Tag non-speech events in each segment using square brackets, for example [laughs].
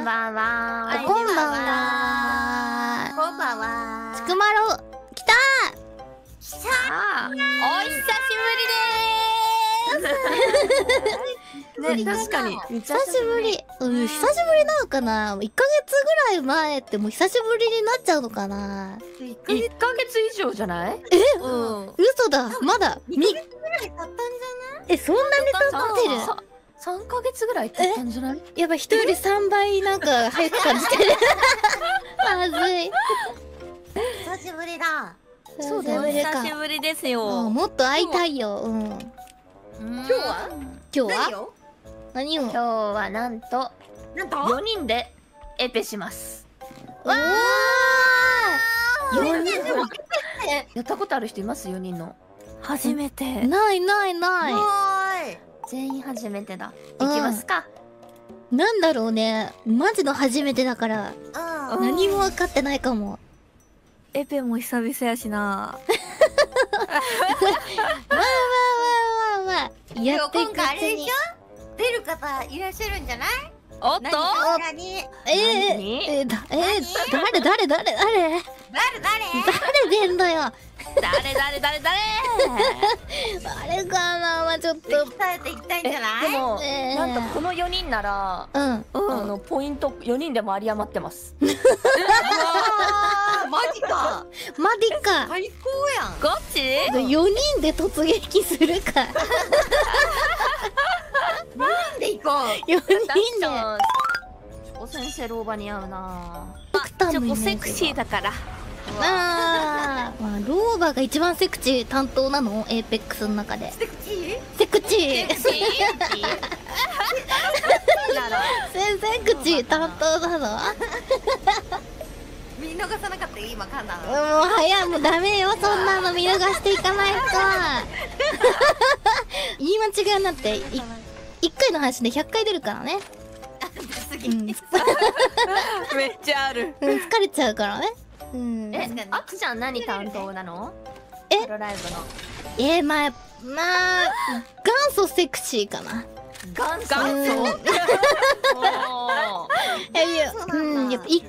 んばんは。こんばんは。こんばんは。ちくまろ、来たさあ、お久しぶりでーす。ね、確かに。久しぶり。うん、久しぶりなのかな ?1 ヶ月ぐらい前ってもう久しぶりになっちゃうのかな1ヶ月以上じゃない？えうん。嘘だ。まだ。2ヶ月ぐらい経ったんじゃない？え、そんなに経ってる？3ヶ月ぐらい経ったんじゃない？やっぱ人より3倍なんか早く感じてる。まずい。久しぶりだ。そうだよ久しぶりですよ。もっと会いたいよ。うん。今日は？今日は？何を？今日はなんとなんと？4人でエペします。わー！4人やったことある人います？4人の。初めて。ないないない全員初めてだ。行きますか。なんだろうね。マジの初めてだから。何も分かってないかも。エペも久々やしな。まあまあまあまあまあやっていくうちに。出る方いらっしゃるんじゃない？おっと？えー、えー、だえー、誰誰誰誰？誰誰？誰出んだよ誰誰誰誰？誰かなまあちょっと。鍛えていきたいんじゃない？でも、えー、なんとこの4人なら、うん、あのポイント4人でも有り余ってます。[laughs] マジか。マジか。最高やん。ガチ ?4 人で突撃するか。4人で行こう。4人で。お先生老婆似合うな。あチョコセクシーだからあまあローバが一番セクチー担当なの？エーペックスの中で。セクチー？セクチー。セクチー？[laughs] 担当なの？見逃さなかったよ今噛んだのもう早い。もうダメよ。そんなの。見逃していかないと。[laughs] 言い間違いになって1回の配信で100回出るからね。うん、[laughs] めっちゃある、うん、疲れちゃうからねうん、え、あくちゃん何担当なの？え？ロライブの。えー、まあまあ元祖セクシーかな。元祖、うん、[laughs] えいやうんやっぱ一期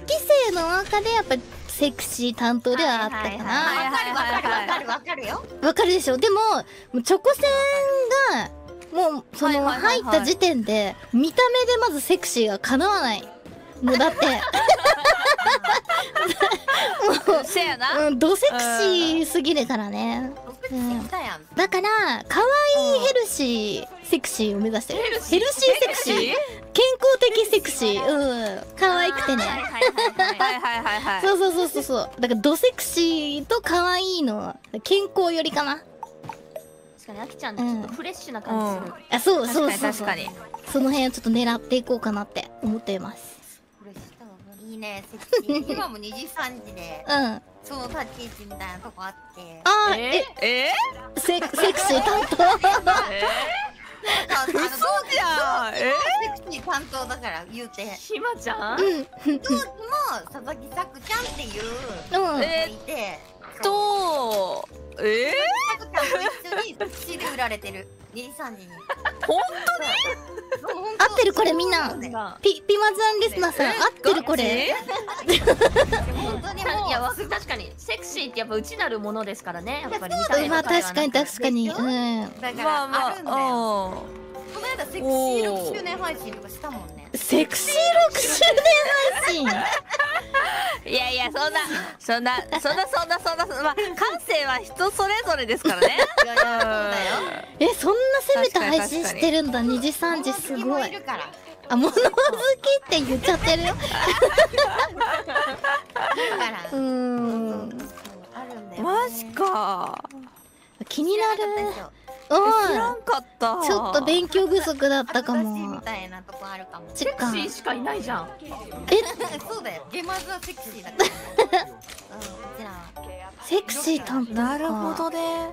生の中でやっぱセクシー担当ではあったかな。わかるわかるわかるよ。わかるでしょ？でもチョコセンがもうその入った時点で見た目でまずセクシーがかなわないもうだっても [laughs] うせやな。うんドセクシーすぎるからね、うん、だから可愛いヘルシーセクシーを目指してる。ヘルシー？セクシー？健康的セクシー？うん。可愛くてね。そうそうそうそうそう。だからドセクシーと可愛いの健康よりかな。確かにあきちゃんちょっとフレッシュな感じする、うん、あそうそうそう確かにその辺をちょっと狙っていこうかなって思っています。いいね [laughs] セクシー。今も2時3時でうん。その立ち位置みたいなとこあって。あーええー、セセクシー担当？[laughs] えー、嘘じゃん。えセクシー担当だから言うて。ひまちゃん？うん。当時も佐々木さくちゃんっていううんいて。とえー、さくちゃんと一緒にセクシーで売られてる。2時3時に。本当に？合ってるこれみんな。ピピマザンリスナーさん合ってるこれ。本当に？もういや確かに。セクシーってやっぱ内なるものですからねやっぱり。まあ確かに確かに。うん。だからあるんだよ。この間セクシー6周年配信とかしたもんね。セクシー6周年配信？いやいやそんなそんなそんなそんなそんなまあ感性は人それぞれですからね。えそんな攻めた配信してるんだ。2時3時すごい。あ物好きって言っちゃってるようん。マジか。気になる知らんかった。ちょっと勉強不足だったかも。みたいなとこあるかも。セクシーしかいないじゃん。え？そうだよ。ゲマズはセクシーだから。うん。こちらセクシー担当なるほどね。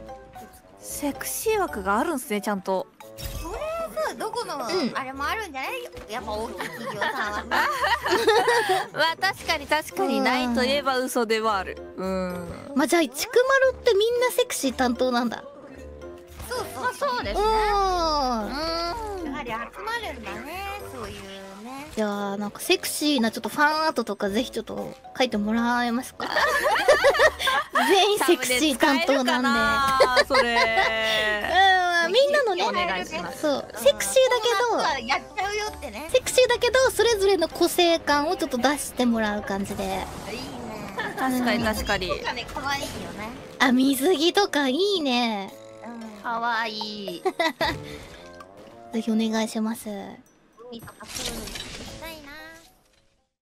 セクシー枠があるんすねちゃんと。それはさどこの、あれもあるんじゃない？やっぱ大きい企業さんは。[laughs] まあ確かに確かにないといえば嘘ではある。うん。まあじゃあちくまるってみんなセクシー担当なんだそうそうですね。うん。やはり集まるんだねそういうね。じゃあなんかセクシーなちょっとファンアートとかぜひちょっと書いてもらえますか？[laughs] 全員セクシー担当なんで。それ。うんみんなのねお願いします。そうセクシーだけどやっちゃうよってね。セクシーだけどそれぞれの個性感をちょっと出してもらう感じで。いいね。確かに確かに。可愛いよねあ水着とかいいね可愛い [laughs] ぜひお願いします。海